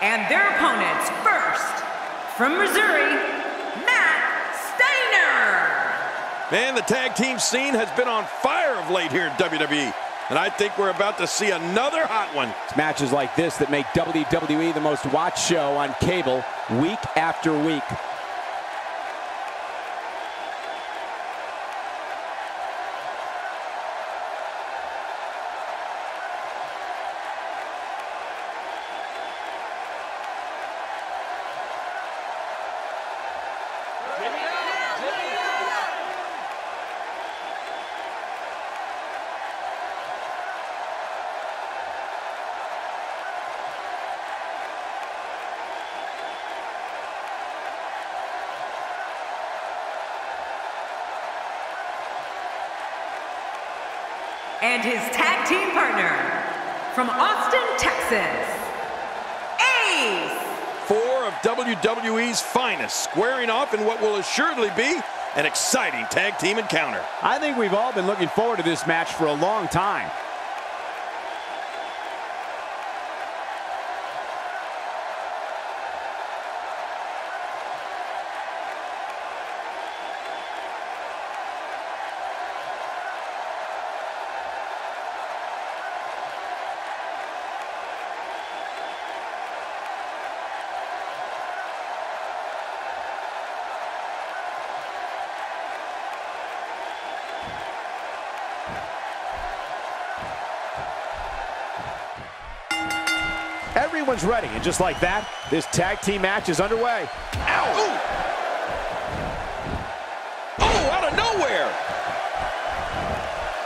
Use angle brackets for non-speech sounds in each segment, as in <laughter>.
And their opponents first, from Missouri, Matt Steiner. Man, the tag team scene has been on fire of late here in WWE. And I think we're about to see another hot one. It's matches like this that make WWE the most watched show on cable week after week. And his tag team partner, from Austin, Texas, Ace. Four of WWE's finest squaring off in what will assuredly be an exciting tag team encounter. I think we've all been looking forward to this match for a long time. Everyone's ready, and just like that, this tag team match is underway. Ow! Ooh. Oh, out of nowhere!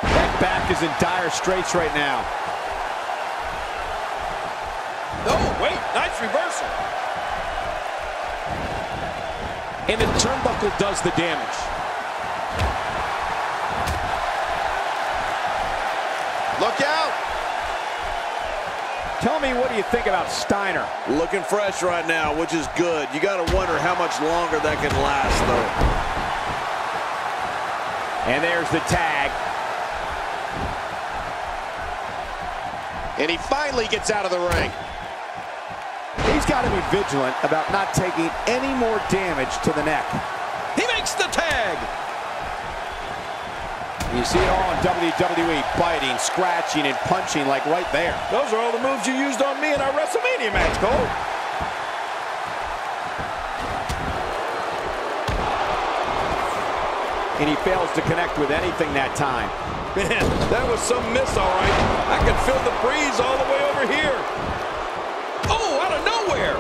That back is in dire straits right now. Oh, wait, nice reversal. And the turnbuckle does the damage. Look out! Tell me, what do you think about Steiner? Looking fresh right now, which is good. You got to wonder how much longer that can last, though. And there's the tag. And he finally gets out of the ring. He's got to be vigilant about not taking any more damage to the neck. He makes the tag! You see it all in WWE, biting, scratching, and punching like right there. Those are all the moves you used on me in our WrestleMania match, Cole. And he fails to connect with anything that time. Man, that was some miss, all right. I could feel the breeze all the way over here. Oh, out of nowhere!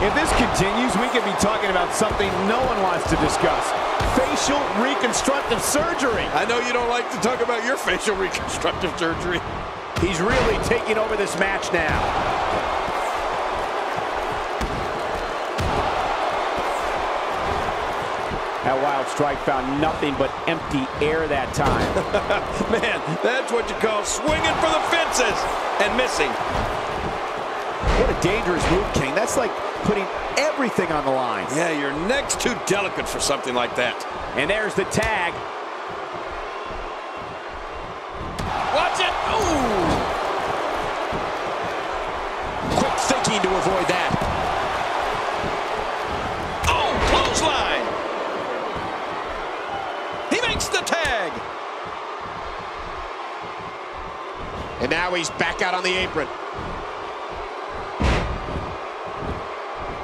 If this continues, we could be talking about something no one wants to discuss. Facial reconstructive surgery. I know you don't like to talk about your facial <laughs> reconstructive surgery. He's really taking over this match now. That wild strike found nothing but empty air that time. <laughs> Man, that's what you call swinging for the fences and missing. What a dangerous move, King. That's like putting everything on the line. Yeah, your neck's too delicate for something like that. And there's the tag. Watch it! Ooh! Quick thinking to avoid that. Oh, clothesline! He makes the tag! And now he's back out on the apron.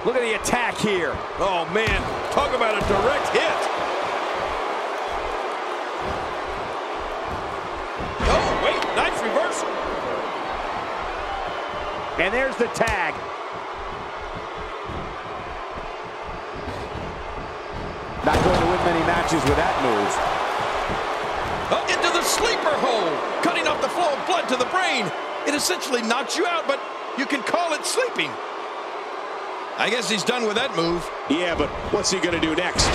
Look at the attack here. Oh, man, talk about a direct hit. Oh, wait, nice reversal. And there's the tag. Not going to win many matches with that move. Oh, into the sleeper hold, cutting off the flow of blood to the brain. It essentially knocks you out, but you can call it sleeping. I guess he's done with that move. Yeah, but what's he going to do next?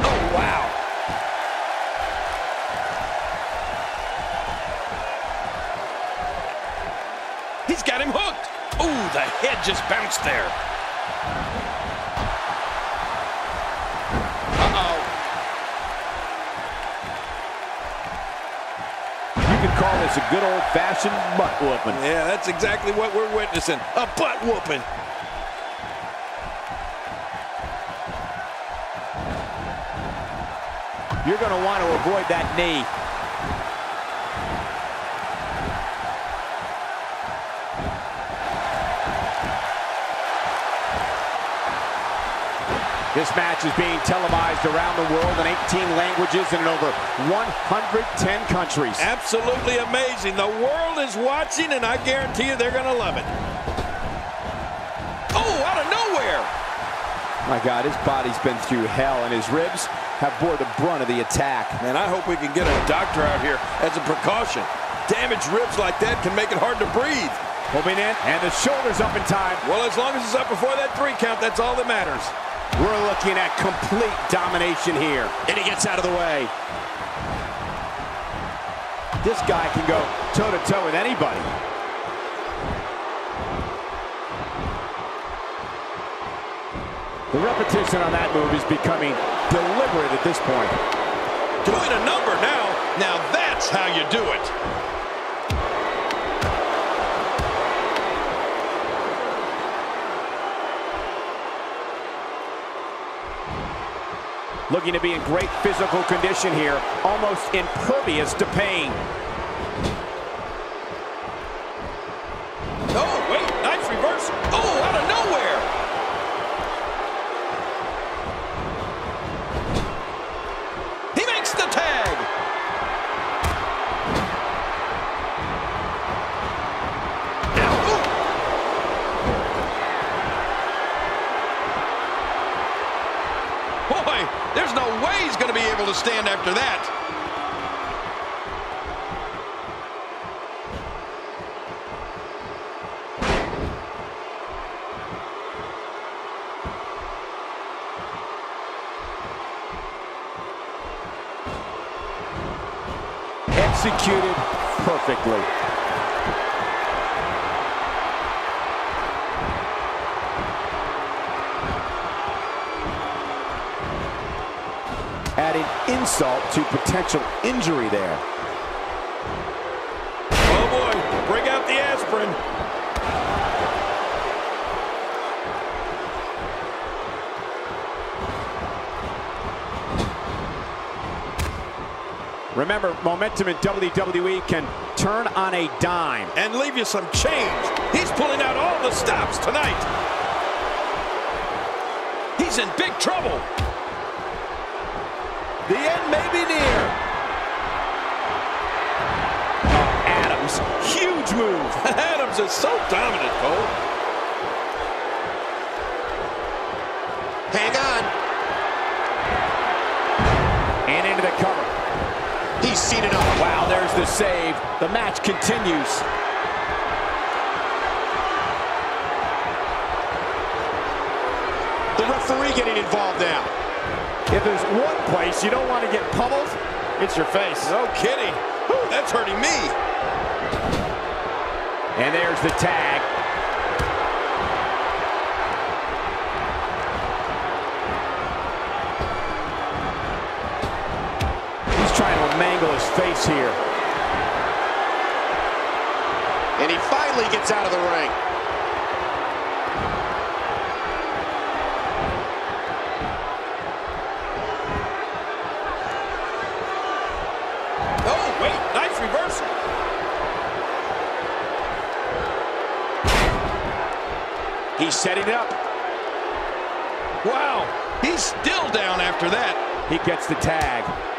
Oh, wow. He's got him hooked. Ooh, the head just bounced there. Call this a good old-fashioned butt whooping. Yeah, that's exactly what we're witnessing. A butt whooping. You're going to want to avoid that knee. This match is being televised around the world in 18 languages and in over 110 countries. Absolutely amazing. The world is watching, and I guarantee you they're going to love it. Oh, out of nowhere. My God, his body's been through hell, and his ribs have bore the brunt of the attack. Man, I hope we can get a doctor out here as a precaution. Damaged ribs like that can make it hard to breathe. Moving in, and the shoulder's up in time. Well, as long as it's up before that three count, that's all that matters. We're looking at complete domination here. And he gets out of the way. This guy can go toe-to-toe -to -toe with anybody. The repetition on that move is becoming deliberate at this point. Doing a number now. Now that's how you do it. Looking to be in great physical condition here, almost impervious to pain. Oh, wait, nice reverse. Oh, out of nowhere. He makes the tag. Boy, there's no way he's going to be able to stand after that. Executed perfectly. adding insult to potential injury there. Oh boy, bring out the aspirin. Remember, momentum in WWE can turn on a dime. And leave you some change. He's pulling out all the stops tonight. He's in big trouble. The end may be near. Oh, Adams, huge move. <laughs> Adams is so dominant, Cole. Hang on. Seen all. Wow, there's the save. The match continues. The referee getting involved now. If there's one place you don't want to get pummeled, it's your face. No kidding. Whew, that's hurting me. And there's the tag. His face here. And he finally gets out of the ring. Oh, wait, nice reversal. He's setting it up. Wow, he's still down after that. He gets the tag.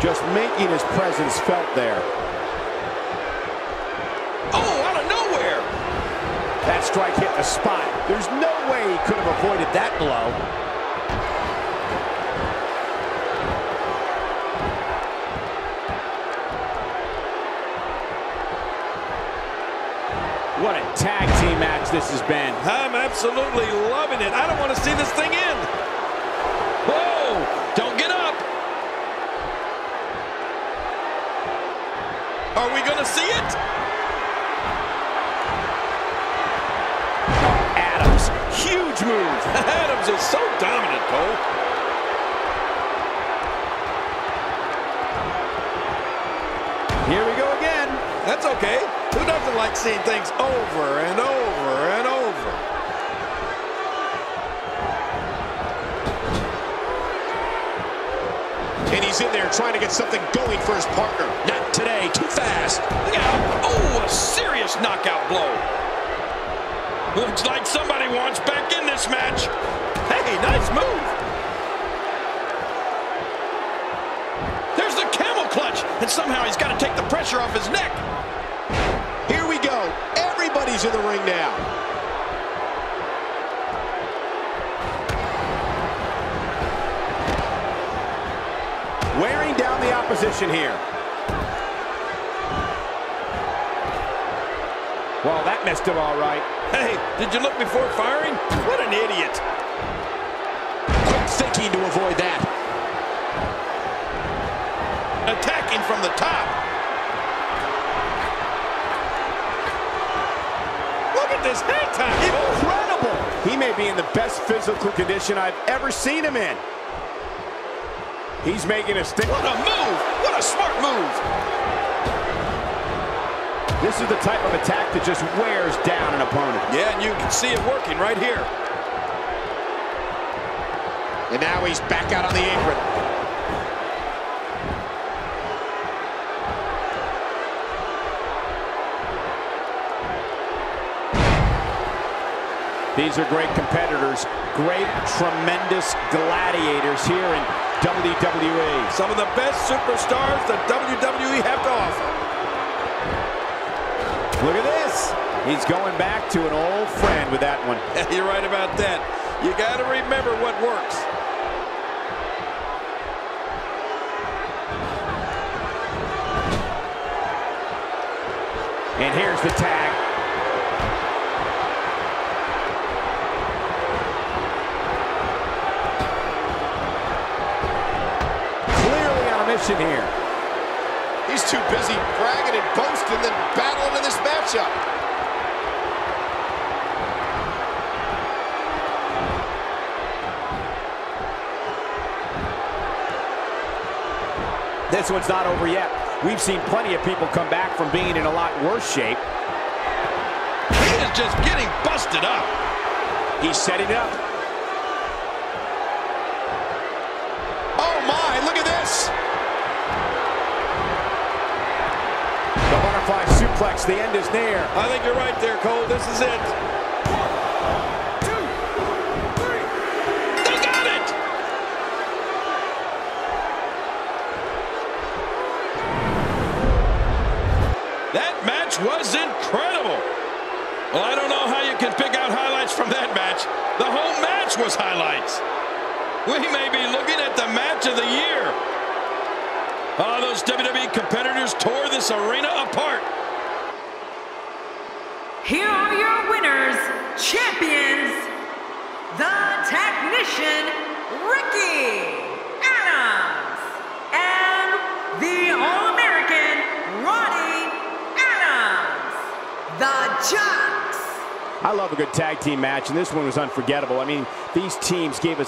Just making his presence felt there. Oh, out of nowhere. That strike hit the spot. There's no way he could have avoided that blow. What a tag team match this has been. I'm absolutely loving it. I don't want to see this thing Are we going to see it? Adams, huge move. <laughs> Adams is so dominant, Cole. Here we go again. That's okay. Who doesn't like seeing things over and And he's in there trying to get something going for his partner. Not today. Too fast. Look out. Oh, a serious knockout blow. Looks like somebody wants back in this match. Hey, nice move. There's the camel clutch, and somehow he's got to take the pressure off his neck. Here we go. Everybody's in the ring now. Wearing down the opposition here. Well, that missed him all right. Hey, did you look before firing? What an idiot. Quick thinking to avoid that. Attacking from the top. Look at this hang time. Incredible! He may be in the best physical condition I've ever seen him in. He's making a stick. What a move! What a smart move! This is the type of attack that just wears down an opponent. Yeah, and you can see it working right here. And now he's back out on the apron. These are great competitors, great, tremendous gladiators here in WWE. Some of the best superstars that WWE have to offer. Look at this. He's going back to an old friend with that one. <laughs> You're right about that. You got to remember what works. And here's the tag. Clearly on a mission here. He's too busy bragging and boasting than battling in this matchup. This one's not over yet. We've seen plenty of people come back from being in a lot worse shape. He is just getting busted up. He's setting it up. Suplex, the end is near. I think you're right there, Cole. This is it. They got it! That match was incredible. Well, I don't know how you can pick out highlights from that match. The whole match was highlights. We may be looking at the match of the year. Oh, those WWE competitors tore this arena apart. Here are your winners, champions, the Technician, Ricky Adams, and the All-American, Roddy Adams, the Jocks. I love a good tag team match, and this one was unforgettable. I mean, these teams gave us